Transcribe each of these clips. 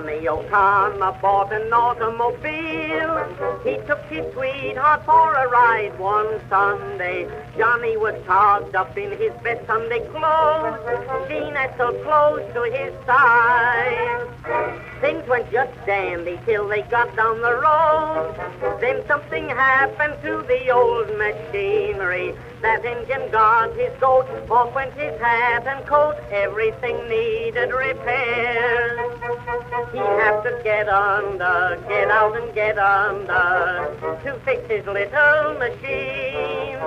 Johnny O'Connor bought an automobile. He took his sweetheart for a ride one Sunday. Johnny was togged up in his best Sunday clothes. She nestled close to his side. Things went just dandy till they got down the road. Then something happened to the old machinery. That engine got his goat, off went his hat and coat. Everything needed repairs. He'd have to get under, get out and get under to fix his little machine.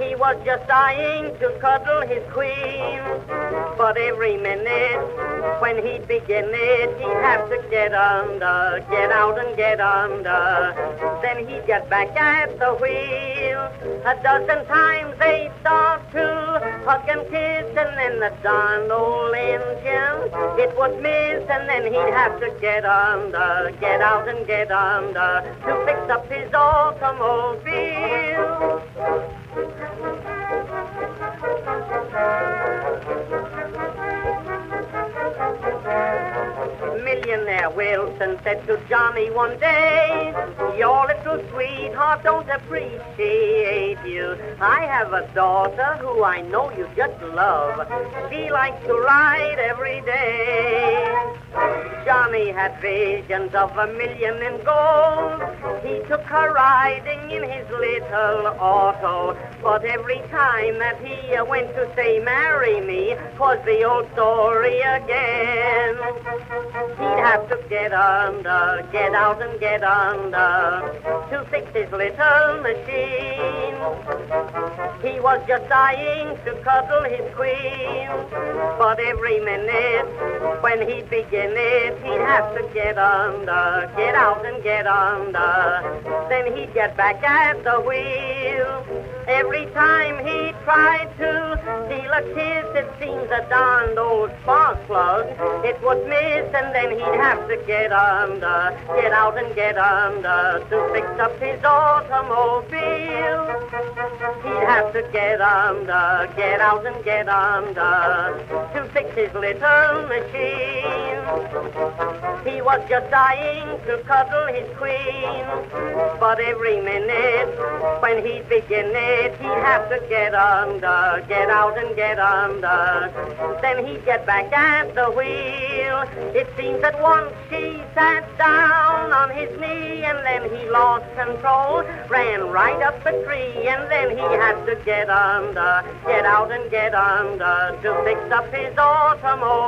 He was just dying to cuddle his queen, but every minute when he'd begin it, he'd have to get under, get out and get under. Then he'd get back at the wheel. A dozen times they'd start to hug and kiss, and then the darn old engine, it was missed, and then he'd have to get under, get out and get under to fix up his automobile. Wilson said to Johnny one day, Your little sweetheart don't appreciate you. I have a daughter who I know you just love. She likes to ride every day. Johnny had visions of a million in gold. He took her riding in his little auto. But every time that he went to say, marry me, was the old story again. Have to get under, get out and get under to fix his little machine. He was just dying to cuddle his queen. But every minute when he'd begin it, he'd have to get under, get out and get under. Then he'd get back at the wheel. Every time he tried to steal a kiss, it seems a darned old spark plug. It would miss, and then he'd have to get under, get out and get under to fix up his automobile. He'd have to get under, get out and get under to fix his little machine. He was just dying to cuddle his queen, but every minute when he'd begin it, he'd have to get under, get out and get under. Then he'd get back at the wheel. It seems that once she sat down on his knee, and then he lost control, ran right up the tree, and then he had to get under, get out and get under to fix up his automobile.